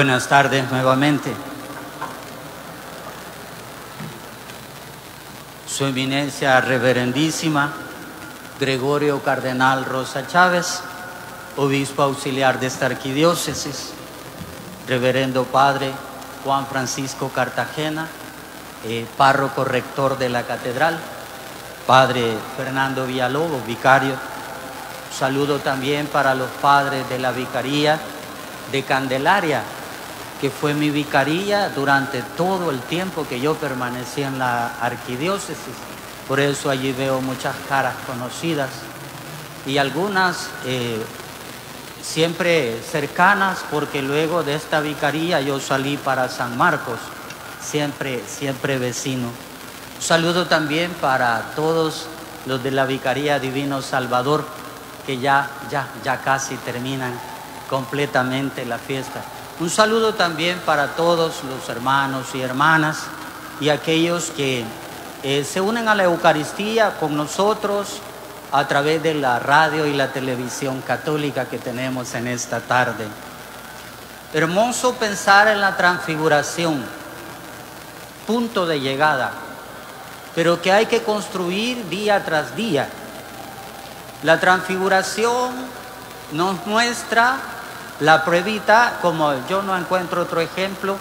Buenas tardes nuevamente. Su eminencia reverendísima, Gregorio Cardenal Rosa Chávez, obispo auxiliar de esta arquidiócesis, reverendo padre Juan Francisco Cartagena, eh, párroco rector de la catedral, padre Fernando Villalobos, vicario. Saludo también para los padres de la vicaría de Candelaria, que fue mi vicaría durante todo el tiempo que yo permanecí en la arquidiócesis. Por eso allí veo muchas caras conocidas y algunas eh, siempre cercanas, porque luego de esta vicaría yo salí para San Marcos, siempre, siempre vecino. Un saludo también para todos los de la Vicaría Divino Salvador, que ya, ya, ya casi terminan completamente la fiesta. Un saludo también para todos los hermanos y hermanas y aquellos que eh, se unen a la Eucaristía con nosotros a través de la radio y la televisión católica que tenemos en esta tarde. Hermoso pensar en la transfiguración, punto de llegada, pero que hay que construir día tras día. La transfiguración nos muestra la pruebita, como yo no encuentro otro ejemplo,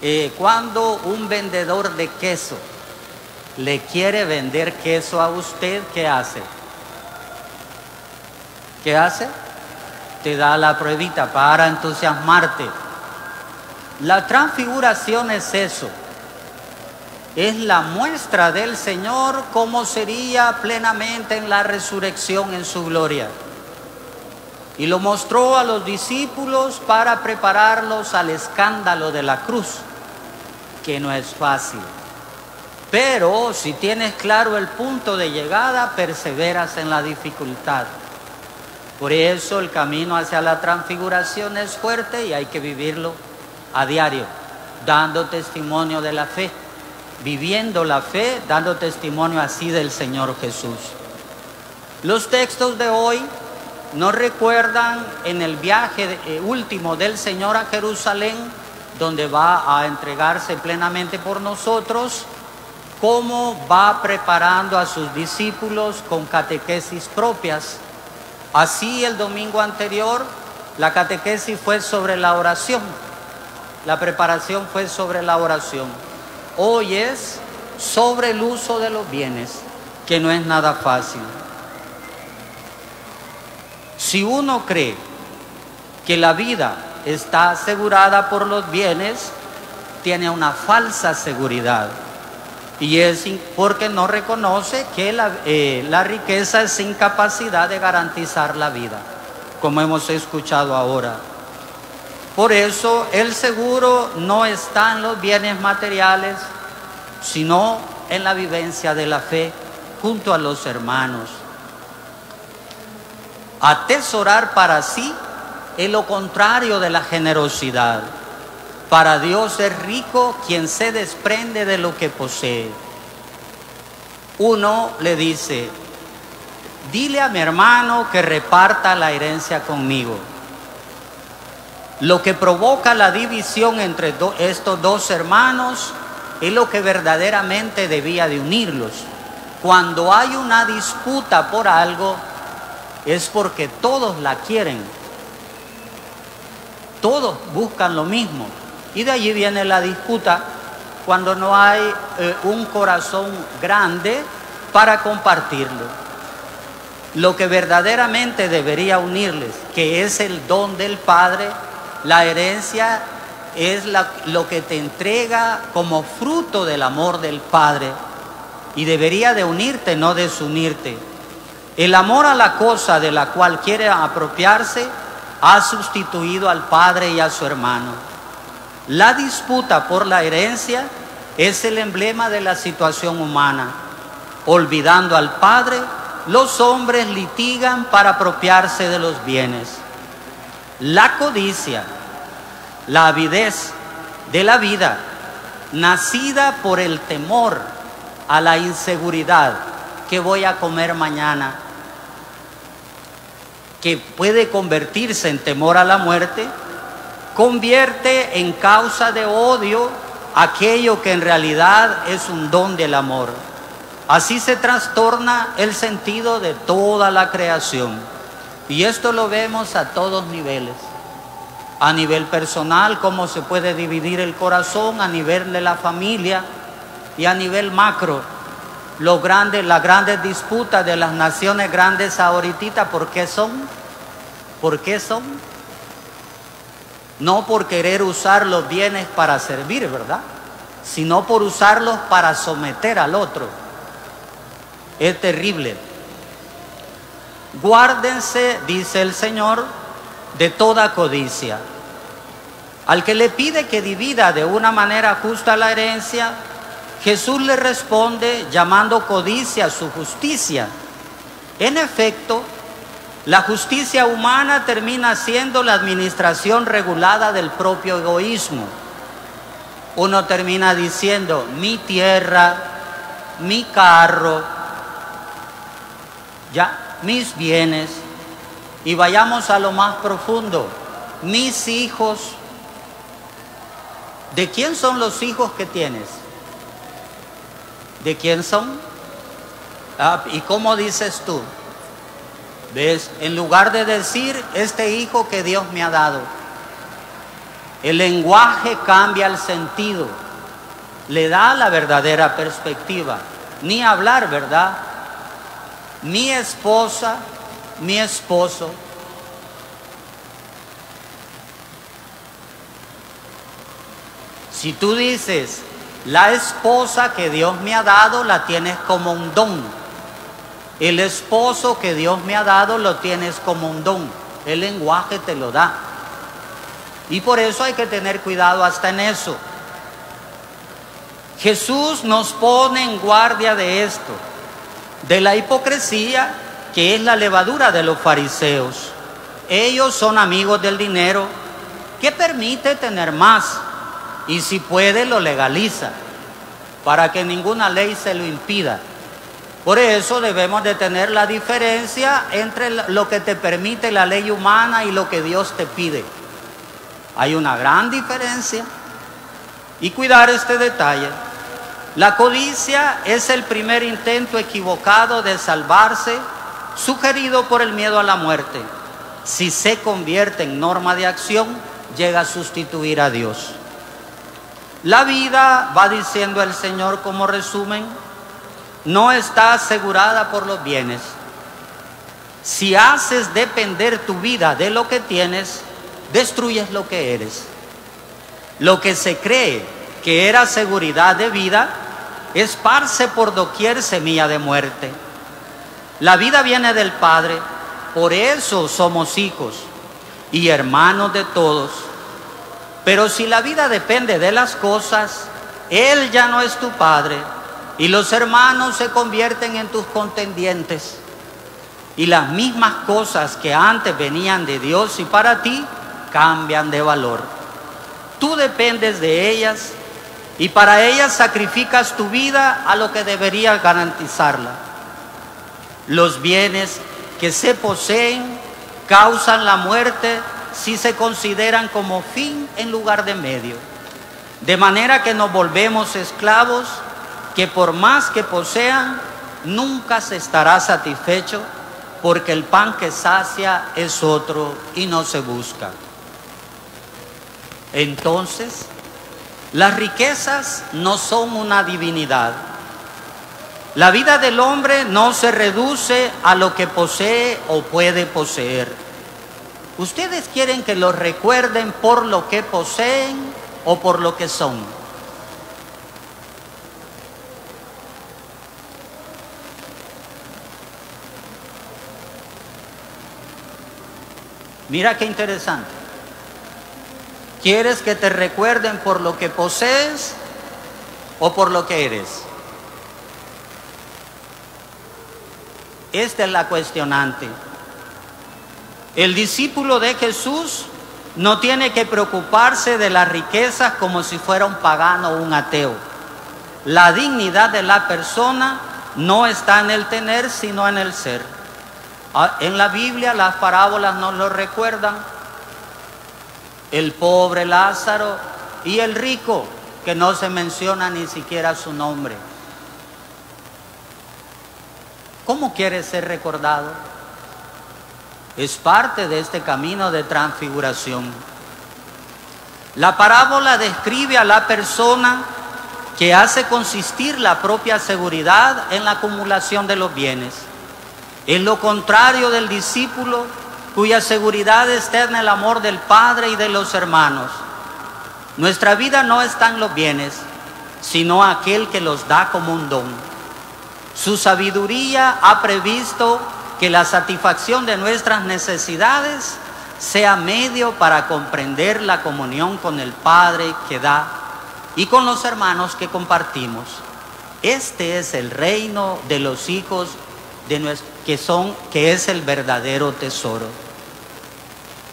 eh, cuando un vendedor de queso le quiere vender queso a usted, ¿qué hace? ¿Qué hace? Te da la pruebita para entusiasmarte. La transfiguración es eso. Es la muestra del Señor como sería plenamente en la resurrección en su gloria y lo mostró a los discípulos para prepararlos al escándalo de la cruz, que no es fácil. Pero si tienes claro el punto de llegada, perseveras en la dificultad. Por eso el camino hacia la transfiguración es fuerte y hay que vivirlo a diario, dando testimonio de la fe, viviendo la fe, dando testimonio así del Señor Jesús. Los textos de hoy ¿No recuerdan en el viaje eh, último del Señor a Jerusalén, donde va a entregarse plenamente por nosotros, cómo va preparando a sus discípulos con catequesis propias? Así el domingo anterior, la catequesis fue sobre la oración, la preparación fue sobre la oración. Hoy es sobre el uso de los bienes, que no es nada fácil. Si uno cree que la vida está asegurada por los bienes, tiene una falsa seguridad. Y es porque no reconoce que la, eh, riqueza es incapacidad de garantizar la vida, como hemos escuchado ahora. Por eso el seguro no está en los bienes materiales, sino en la vivencia de la fe junto a los hermanos. Atesorar para sí es lo contrario de la generosidad. Para Dios es rico quien se desprende de lo que posee. Uno le dice, dile a mi hermano que reparta la herencia conmigo. Lo que provoca la división entre estos dos hermanos es lo que verdaderamente debía de unirlos. Cuando hay una disputa por algo, es porque todos la quieren. Todos buscan lo mismo. Y de allí viene la disputa cuando no hay eh, un corazón grande para compartirlo. Lo que verdaderamente debería unirles, que es el don del Padre, la herencia es lo que te entrega como fruto del amor del Padre y debería de unirte, no desunirte. El amor a la cosa de la cual quiere apropiarse ha sustituido al padre y a su hermano. La disputa por la herencia es el emblema de la situación humana. Olvidando al padre, los hombres litigan para apropiarse de los bienes. La codicia, la avidez de la vida, nacida por el temor a la inseguridad que voy a comer mañana, que puede convertirse en temor a la muerte, convierte en causa de odio aquello que en realidad es un don del amor. Así se trastorna el sentido de toda la creación. Y esto lo vemos a todos niveles. A nivel personal, cómo se puede dividir el corazón, a nivel de la familia y a nivel macro. Los grandes, las grandes disputas de las naciones grandes ahorita, ¿por qué son? ¿Por qué son? No por querer usar los bienes para servir, ¿verdad? Sino por usarlos para someter al otro. Es terrible. Guárdense, dice el Señor, de toda codicia. Al que le pide que divida de una manera justa la herencia, Jesús le responde llamando codicia su justicia. En efecto, la justicia humana termina siendo la administración regulada del propio egoísmo. Uno termina diciendo, mi tierra, mi carro, ya, mis bienes. Y vayamos a lo más profundo, mis hijos. ¿De quién son los hijos que tienes? ¿De quién son? Ah, ¿Y cómo dices tú? ¿Ves? En lugar de decir, este hijo que Dios me ha dado, el lenguaje cambia el sentido, le da la verdadera perspectiva. Ni hablar, ¿verdad? Mi esposa, mi esposo. Si tú dices, la esposa que Dios me ha dado la tienes como un don el esposo que Dios me ha dado lo tienes como un don. El lenguaje te lo da. Y por eso hay que tener cuidado hasta en eso. Jesús nos pone en guardia de esto, de la hipocresía que es la levadura de los fariseos. Ellos son amigos del dinero que permite tener más y si puede lo legaliza para que ninguna ley se lo impida. Por eso debemos de tener la diferencia entre lo que te permite la ley humana y lo que Dios te pide. Hay una gran diferencia. Y cuidar este detalle. La codicia es el primer intento equivocado de salvarse, sugerido por el miedo a la muerte. Si se convierte en norma de acción, llega a sustituir a Dios. La vida, va diciendo el Señor como resumen, no está asegurada por los bienes. Si haces depender tu vida de lo que tienes, destruyes lo que eres. Lo que se cree que era seguridad de vida, esparce por doquier semilla de muerte. La vida viene del Padre, por eso somos hijos y hermanos de todos. Pero si la vida depende de las cosas, Él ya no es tu Padre y los hermanos se convierten en tus contendientes. Y las mismas cosas que antes venían de Dios y para ti cambian de valor. Tú dependes de ellas y para ellas sacrificas tu vida a lo que debería garantizarla. Los bienes que se poseen causan la muerte si se consideran como fin en lugar de medio. De manera que nos volvemos esclavos que por más que posean, nunca se estará satisfecho, porque el pan que sacia es otro y no se busca. Entonces, las riquezas no son una divinidad. La vida del hombre no se reduce a lo que posee o puede poseer. ¿Ustedes quieren que los recuerden por lo que poseen o por lo que son? Mira qué interesante. ¿Quieres que te recuerden por lo que posees o por lo que eres? Esta es la cuestionante. El discípulo de Jesús no tiene que preocuparse de las riquezas como si fuera un pagano o un ateo. La dignidad de la persona no está en el tener, sino en el ser. Ah, en la Biblia las parábolas nos lo recuerdan. el pobre Lázaro y el rico, que no se menciona ni siquiera su nombre. ¿Cómo quiere ser recordado? Es parte de este camino de transfiguración. La parábola describe a la persona que hace consistir la propia seguridad en la acumulación de los bienes. Es lo contrario del discípulo cuya seguridad está en el amor del Padre y de los hermanos. Nuestra vida no está en los bienes, sino aquel que los da como un don. Su sabiduría ha previsto que la satisfacción de nuestras necesidades sea medio para comprender la comunión con el Padre que da y con los hermanos que compartimos. Este es el reino de los hijos de nuestro, que son que es el verdadero tesoro.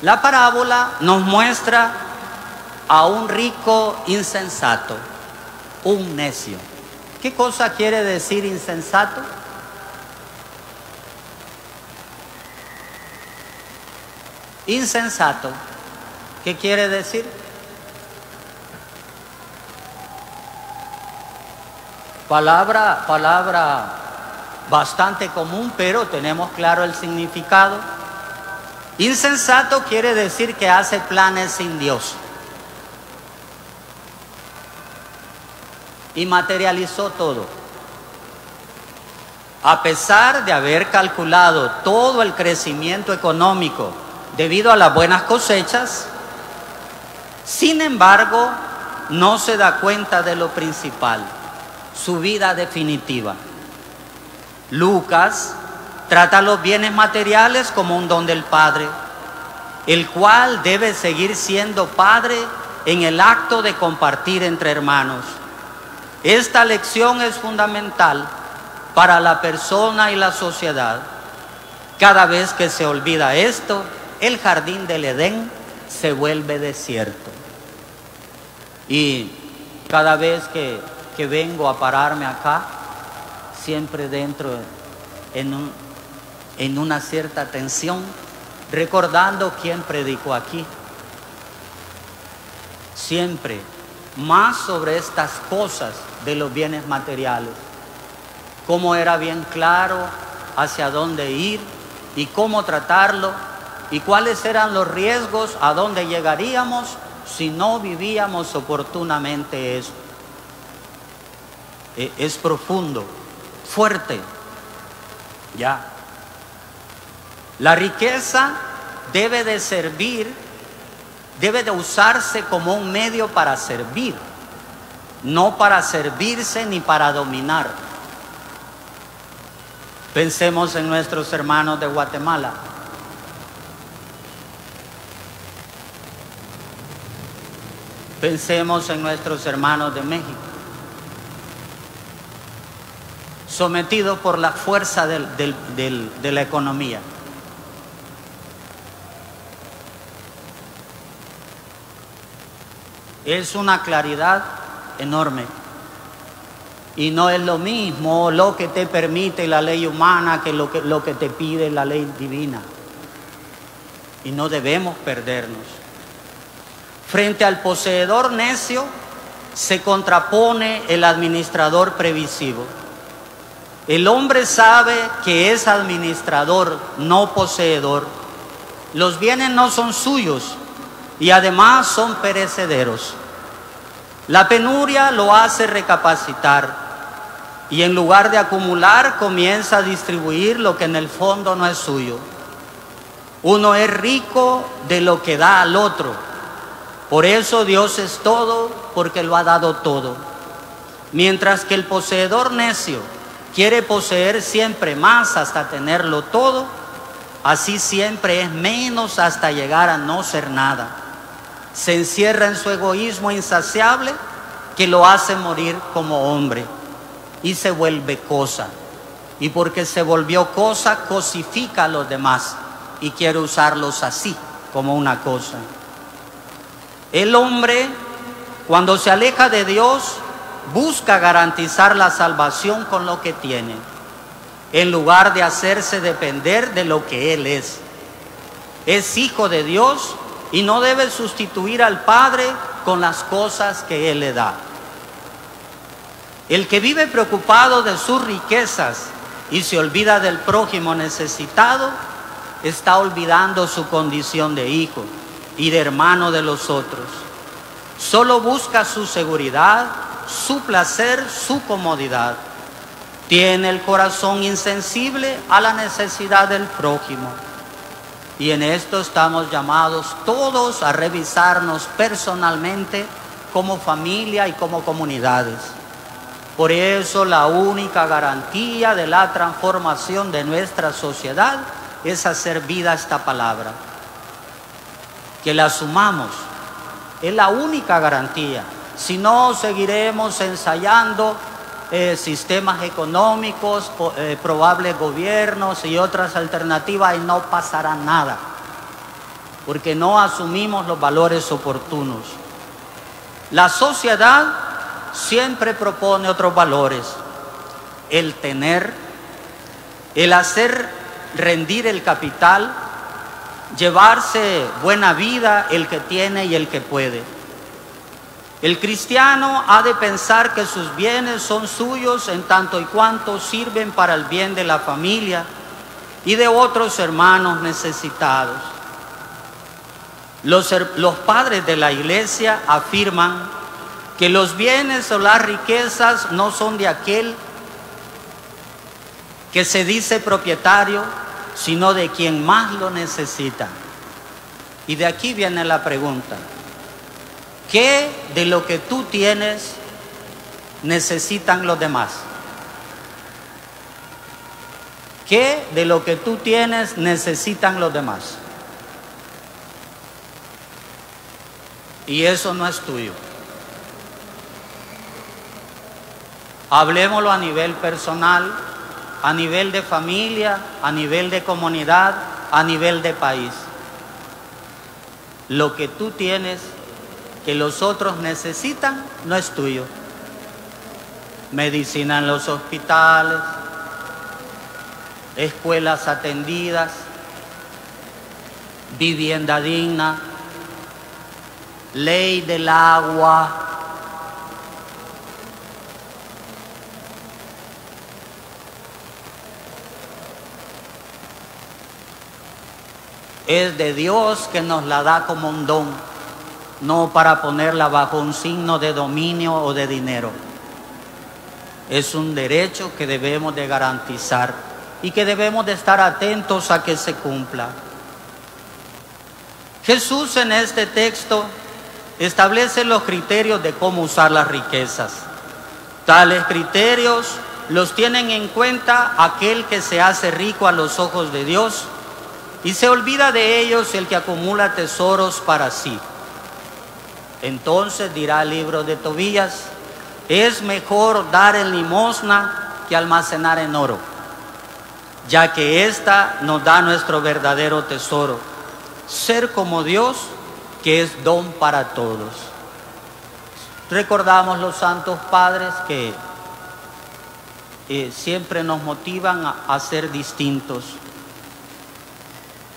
La parábola nos muestra a un rico insensato, un necio. ¿Qué cosa quiere decir insensato? Insensato, ¿qué quiere decir? Palabra, palabra bastante común, pero tenemos claro el significado. Insensato quiere decir que hace planes sin Dios. Y materializó todo. A pesar de haber calculado todo el crecimiento económico debido a las buenas cosechas, sin embargo, no se da cuenta de lo principal, su vida definitiva. Lucas trata los bienes materiales como un don del Padre, el cual debe seguir siendo Padre en el acto de compartir entre hermanos. Esta lección es fundamental para la persona y la sociedad. Cada vez que se olvida esto, el jardín del Edén se vuelve desierto. Y cada vez que, que vengo a pararme acá, siempre dentro en, un, en una cierta tensión, recordando quién predicó aquí. Siempre más sobre estas cosas de los bienes materiales. Cómo era bien claro hacia dónde ir y cómo tratarlo y cuáles eran los riesgos a dónde llegaríamos si no vivíamos oportunamente eso. E, es profundo fuerte. Ya. La riqueza debe de servir, debe de usarse como un medio para servir, no para servirse ni para dominar. Pensemos en nuestros hermanos de Guatemala. Pensemos en nuestros hermanos de México. sometido por la fuerza de la economía. Es una claridad enorme. Y no es lo mismo lo que te permite la ley humana que, lo que te pide la ley divina. Y no debemos perdernos. Frente al poseedor necio se contrapone el administrador previsivo. El hombre sabe que es administrador, no poseedor. Los bienes no son suyos y además son perecederos. La penuria lo hace recapacitar y en lugar de acumular comienza a distribuir lo que en el fondo no es suyo. Uno es rico de lo que da al otro. Por eso Dios es todo porque lo ha dado todo. Mientras que el poseedor necio quiere poseer siempre más hasta tenerlo todo, así siempre es menos hasta llegar a no ser nada. Se encierra en su egoísmo insaciable que lo hace morir como hombre y se vuelve cosa. Y porque se volvió cosa, cosifica a los demás y quiere usarlos así, como una cosa. El hombre, cuando se aleja de Dios, busca garantizar la salvación con lo que tiene, en lugar de hacerse depender de lo que Él es. Es hijo de Dios y no debe sustituir al Padre con las cosas que Él le da. El que vive preocupado de sus riquezas y se olvida del prójimo necesitado, está olvidando su condición de hijo y de hermano de los otros. Solo busca su seguridad, su placer, su comodidad. Tiene el corazón insensible a la necesidad del prójimo. Y en esto estamos llamados todos a revisarnos personalmente como familia y como comunidades. Por eso la única garantía de la transformación de nuestra sociedad es hacer vida esta palabra. Que la asumamos. Es la única garantía. Si no, seguiremos ensayando eh, sistemas económicos, eh, probables gobiernos y otras alternativas y no pasará nada, porque no asumimos los valores oportunos. La sociedad siempre propone otros valores, el tener, el hacer rendir el capital, llevarse buena vida el que tiene y el que puede. El cristiano ha de pensar que sus bienes son suyos en tanto y cuanto sirven para el bien de la familia y de otros hermanos necesitados. Los, los, padres de la iglesia afirman que los bienes o las riquezas no son de aquel que se dice propietario, sino de quien más lo necesita. Y de aquí viene la pregunta. ¿Qué de lo que tú tienes necesitan los demás? ¿Qué de lo que tú tienes necesitan los demás? Y eso no es tuyo. Hablemoslo a nivel personal, a nivel de familia, a nivel de comunidad, a nivel de país. Lo que tú tienes que los otros necesitan no es tuyo. Medicina en los hospitales, escuelas atendidas, vivienda digna, ley del agua. Es de Dios que nos la da como un don no para ponerla bajo un signo de dominio o de dinero. Es un derecho que debemos de garantizar y que debemos de estar atentos a que se cumpla. Jesús en este texto establece los criterios de cómo usar las riquezas. Tales criterios los tienen en cuenta aquel que se hace rico a los ojos de Dios y se olvida de ellos el que acumula tesoros para sí. Entonces dirá el libro de Tobías, es mejor dar en limosna que almacenar en oro, ya que ésta nos da nuestro verdadero tesoro, ser como Dios, que es don para todos. Recordamos los santos padres que eh, siempre nos motivan a ser distintos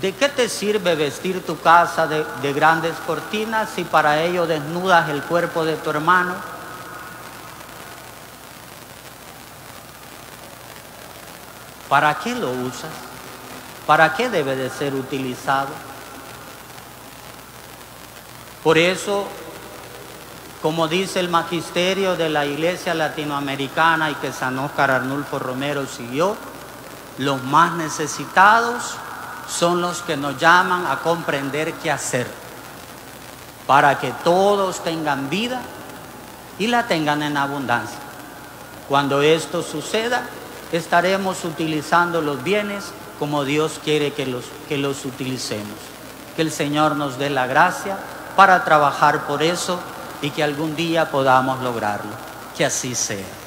¿De qué te sirve vestir tu casa de, grandes cortinas si para ello desnudas el cuerpo de tu hermano? ¿Para qué lo usas? ¿Para qué debe de ser utilizado? Por eso, como dice el magisterio de la Iglesia Latinoamericana y que San Óscar Arnulfo Romero siguió, los más necesitados son los que nos llaman a comprender qué hacer para que todos tengan vida y la tengan en abundancia. Cuando esto suceda, estaremos utilizando los bienes como Dios quiere que los, que los utilicemos. Que el Señor nos dé la gracia para trabajar por eso y que algún día podamos lograrlo. Que así sea.